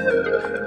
Yeah.